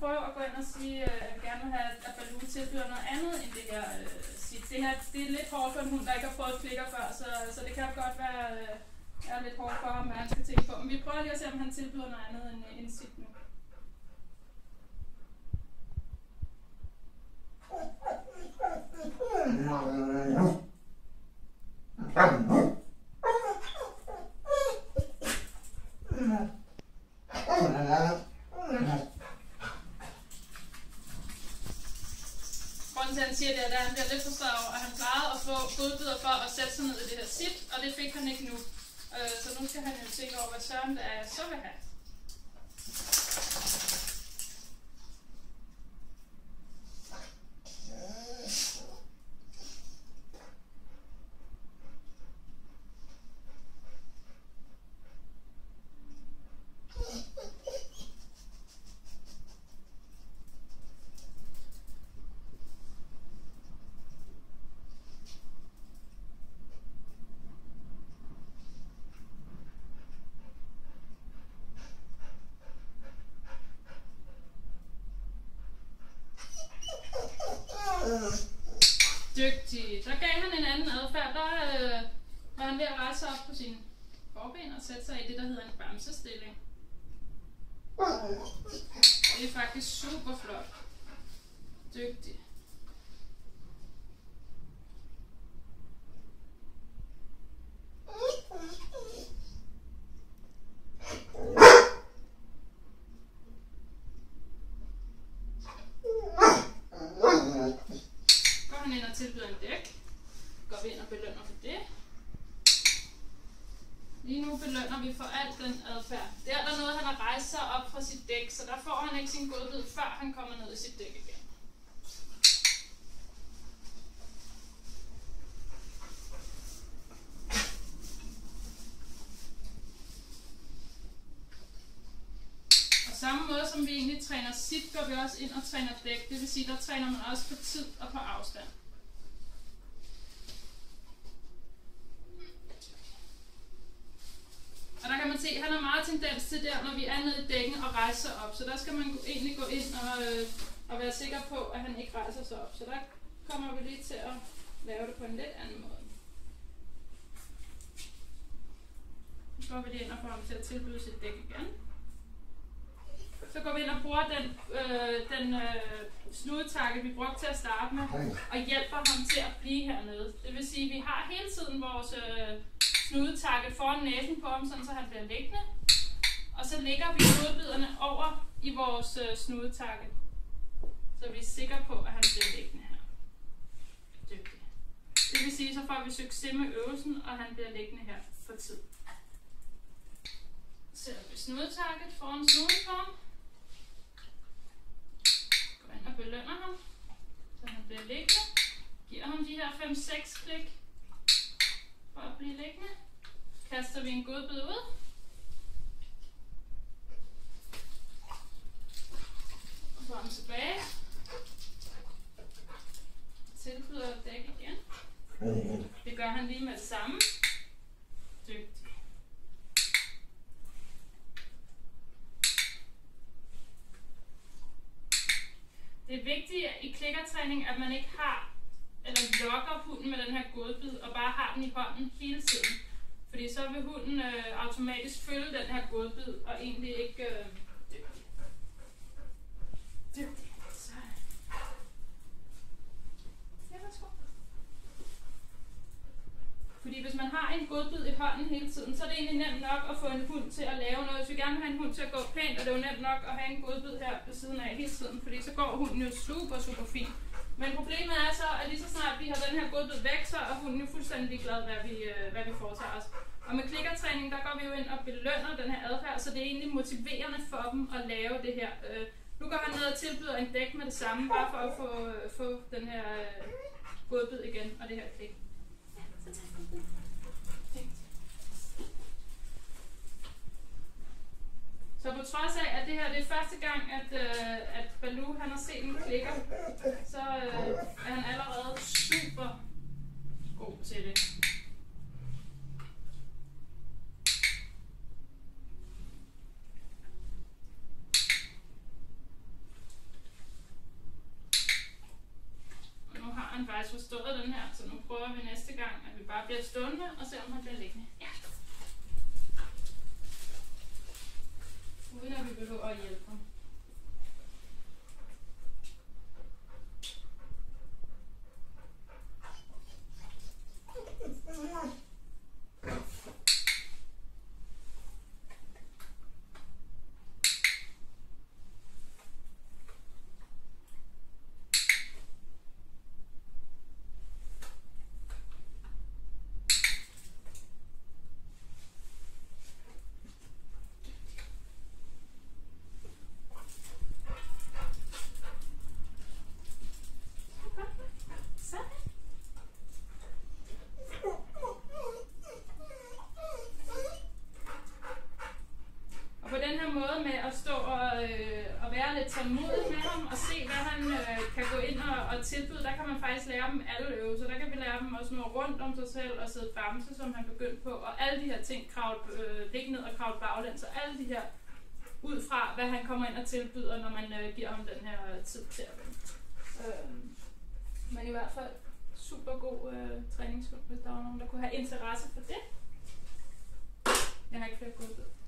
prøve at gå ind og sige, øh, at vi gerne vil have, at Baloo tilbyder noget andet end det her øh, sit. Det her det er lidt hårdt for en hund, der ikke har prøvet klikker før, så, så det kan godt være, øh, er lidt hårdt for ham, hvad han skal tænke på. Men vi prøver lige at se, om han tilbyder noget andet end, end sit nu. Grunden til, at han siger det, er, at han bliver lidt frustreret over, at han plejede at få godbidder for at sætte sig ned i det her sit, og det fik han ikke nu. Øh, så nu skal han jo tænke over, hvad søren det er, jeg så vil have. Dygtig. Der gav han en anden adfærd. Der øh, var han ved at rejse op på sine forben og sætte sig i det, der hedder en bamsestilling. Det er faktisk super flot. Dygtig. Går han ind og tilbyder en dæk. Går vi ind og belønner for det. Lige vi for alt den adfærd. Det er der noget, han har rejst sig op fra sit dæk, så der får han ikke sin godbid, før han kommer ned i sit dæk igen. Og samme måde som vi egentlig træner sit, går vi også ind og træner dæk. Det vil sige, der træner man også på tid og på afstand. Og der kan man se, at han har meget tendens til der, når vi er nede i dækken og rejse sig op. Så der skal man egentlig gå ind og, øh, og være sikker på, at han ikke rejser sig op. Så der kommer vi lige til at lave det på en lidt anden måde. Så går vi lige ind og får ham til at tilbyde sit dæk igen. Så går vi ind og bruger den, øh, den øh, snudetakke, vi brugte til at starte med, og hjælper ham til at blive hernede. Det vil sige, at vi har hele tiden vores øh, snudetakke foran næsen på ham, sådan så han bliver liggende. Og så lægger vi godbiderne over i vores øh, snudetakke, så vi er sikre på, at han bliver liggende her. Dygtig. Det vil sige, så får vi succes med øvelsen, og han bliver liggende her for tid. Sætter vi snudetakket foran snuden på ham. Går ind og belønner ham, så han bliver liggende. Giver ham de her 5-6 klik blive liggende. Kaster vi en godbid ud. Og får ham tilbage. Tilbyder dæk igen. Det gør han lige med det samme. Dygtig. Det er vigtigt i klikkertræning, at man ikke har eller lokker hunden med den her godbid har den i hånden hele tiden. Fordi så vil hunden øh, automatisk følge den her godbid og egentlig ikke øh. Dygtig. Så. Ja, værsgo. Fordi hvis man har en godbid i hånden hele tiden, så er det egentlig nemt nok at få en hund til at lave noget. Hvis vi gerne vil have en hund til at gå pænt, og det er jo nemt nok at have en godbid her ved siden af hele tiden, fordi så går hunden jo super, super fint. Men problemet er så, at lige så snart vi har den her godbid væk, så er hunden jo fuldstændig ligeglad, hvad vi, øh, hvad vi foretager os. Og med klikkertræning, der går vi jo ind og belønner den her adfærd, så det er egentlig motiverende for dem at lave det her. Øh, nu går han ned og tilbyder en dæk med det samme, bare for at få, øh, få den her godbid igen, og det her klik. Ja, så tak. på trods af, at det her det er første gang, at, øh, at Baloo han har set en klikker, så øh, er han allerede super god til det. Og nu har han faktisk forstået den her, så nu prøver vi næste gang, at vi bare bliver stående og ser, om han bliver liggende. Ja. Uden at vi behøver at hjælpe ham. Sådan. Og på den her måde med at stå og, øh, og være lidt tålmodig med ham og se, hvad han øh, kan gå ind og, og tilbyde, der kan man faktisk lære dem alle øvelser. Der kan vi lære dem også noget rundt om sig selv og sidde bamse, som han begyndte på. Og alle de her ting, kravle, øh, ligge ned og kravle baglæns, og alle de her ud fra, hvad han kommer ind og tilbyder, når man øh, giver ham den her tid til at vente. Øh, men i hvert fald super god øh, træningshund, hvis der var nogen, der kunne have interesse for det. Jeg har ikke flere gode.